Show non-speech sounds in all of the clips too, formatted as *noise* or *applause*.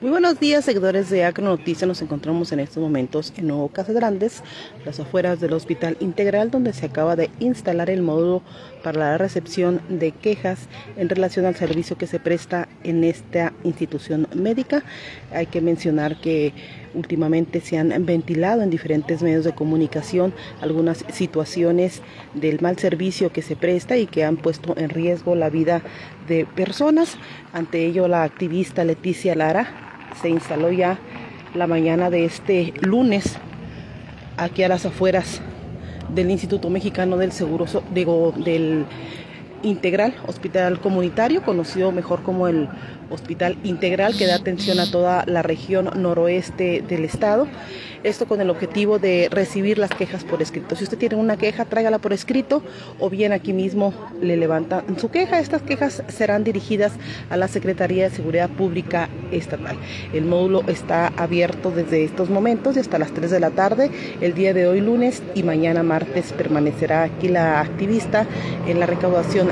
Muy buenos días, seguidores de Acro Noticias. Nos encontramos en estos momentos en Nuevo Casas Grandes, las afueras del Hospital Integral, donde se acaba de instalar el módulo para la recepción de quejas en relación al servicio que se presta en esta institución médica. Hay que mencionar que últimamente se han ventilado en diferentes medios de comunicación algunas situaciones del mal servicio que se presta y que han puesto en riesgo la vida de personas. Ante ello, la activista Leticia Lara se instaló ya la mañana de este lunes aquí a las afueras del Instituto Mexicano del Seguro, digo, del Integral Hospital Comunitario, conocido mejor como el Hospital Integral, que da atención a toda la región noroeste del estado. Esto con el objetivo de recibir las quejas por escrito. Si usted tiene una queja, tráigala por escrito o bien aquí mismo le levantan su queja. Estas quejas serán dirigidas a la Secretaría de Seguridad Pública Estatal. El módulo está abierto desde estos momentos y hasta las 3 de la tarde. El día de hoy lunes y mañana martes permanecerá aquí la activista en la recaudación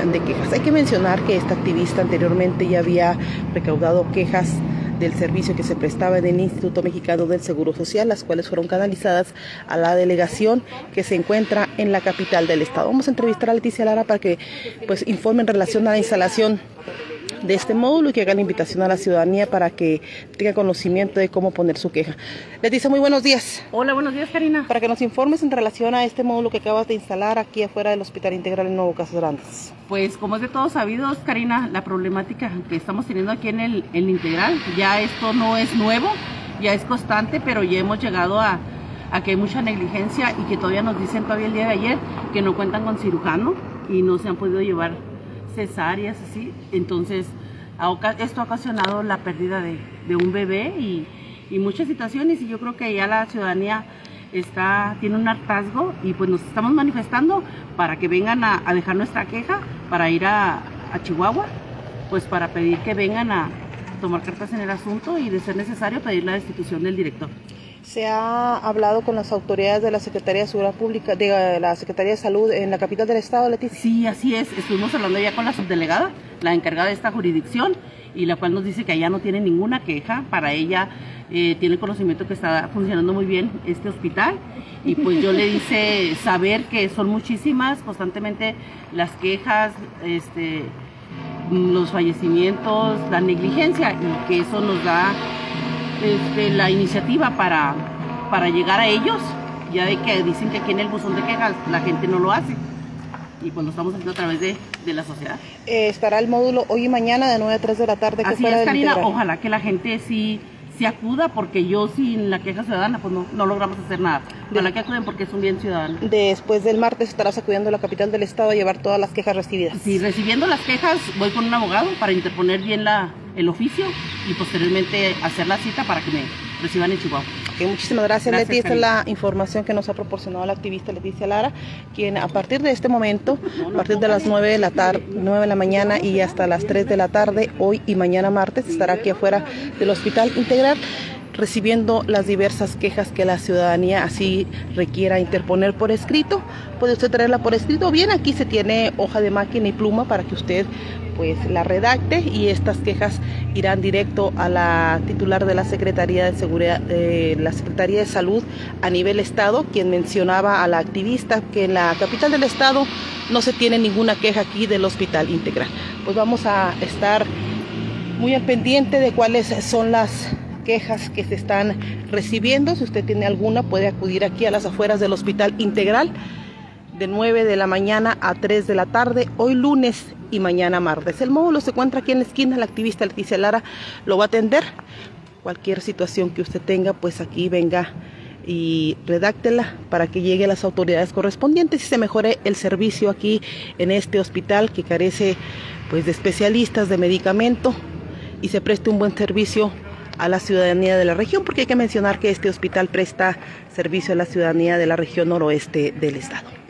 Hay que mencionar que esta activista anteriormente ya había recaudado quejas del servicio que se prestaba en el Instituto Mexicano del Seguro Social, las cuales fueron canalizadas a la delegación que se encuentra en la capital del estado. Vamos a entrevistar a Leticia Lara para que pues informe en relación a la instalación de este módulo y que haga la invitación a la ciudadanía para que tenga conocimiento de cómo poner su queja. Leticia, muy buenos días. Hola, buenos días, Karina. Para que nos informes en relación a este módulo que acabas de instalar aquí afuera del Hospital Integral en Nuevo Casas Grandes. Pues como es de todos sabidos, Karina, la problemática que estamos teniendo aquí en el, el Integral, ya esto no es nuevo, ya es constante, pero ya hemos llegado a, a que hay mucha negligencia y que todavía nos dicen todavía el día de ayer que no cuentan con cirujano y no se han podido llevar cesáreas, así. Entonces, esto ha ocasionado la pérdida de, un bebé y, muchas situaciones y yo creo que ya la ciudadanía está tiene un hartazgo y pues nos estamos manifestando para que vengan a, dejar nuestra queja para ir a, a, Chihuahua pues para pedir que vengan a tomar cartas en el asunto y de ser necesario pedir la destitución del director. ¿Se ha hablado con las autoridades de la Secretaría de Seguridad Pública, de la Secretaría de Salud en la capital del estado, Leticia? Sí, así es. Estuvimos hablando ya con la subdelegada, la encargada de esta jurisdicción, y la cual nos dice que allá no tiene ninguna queja. Para ella eh, tiene conocimiento que está funcionando muy bien este hospital. Y pues yo le hice *laughs* saber que son muchísimas, constantemente las quejas, este, los fallecimientos, la negligencia, y que eso nos da este, la iniciativa para, para llegar a ellos, ya de que dicen que aquí en el buzón de quejas la gente no lo hace. Y pues lo estamos haciendo a través de, la sociedad. Eh, estará el módulo hoy y mañana de 9 a 3 de la tarde. Que Así es, Karina, ojalá que la gente sí se acuda porque yo sin la queja ciudadana pues no, logramos hacer nada. Ojalá que acuden porque es un bien ciudadano. Después del martes estarás acudiendo a la capital del estado a llevar todas las quejas recibidas. Sí, recibiendo las quejas voy con un abogado para interponer bien la, el oficio y posteriormente hacer la cita para que me reciban en Chihuahua. muchísimas gracias, Leticia. Esta es la información que nos ha proporcionado la activista Leticia Lara, quien a partir de este momento, a partir de las 9 de la tarde, 9 de la mañana y hasta las 3 de la tarde, hoy y mañana martes, estará aquí afuera del Hospital Integral recibiendo las diversas quejas que la ciudadanía así requiera interponer por escrito. Puede usted traerla por escrito. Bien, aquí se tiene hoja de máquina y pluma para que usted pues la redacte y estas quejas irán directo a la titular de la Secretaría de Seguridad de la Secretaría de Salud a nivel estado, quien mencionaba a la activista que en la capital del estado no se tiene ninguna queja aquí del Hospital Integral. Pues vamos a estar muy al pendiente de cuáles son las quejas que se están recibiendo. Si usted tiene alguna, puede acudir aquí a las afueras del Hospital Integral de 9 de la mañana a 3 de la tarde, hoy lunes y mañana martes. El módulo se encuentra aquí en la esquina, la activista Leticia Lara lo va a atender. Cualquier situación que usted tenga, pues aquí venga y redáctela para que llegue a las autoridades correspondientes y se mejore el servicio aquí en este hospital que carece pues de especialistas de medicamento y se preste un buen servicio a la ciudadanía de la región, porque hay que mencionar que este hospital presta servicio a la ciudadanía de la región noroeste del estado.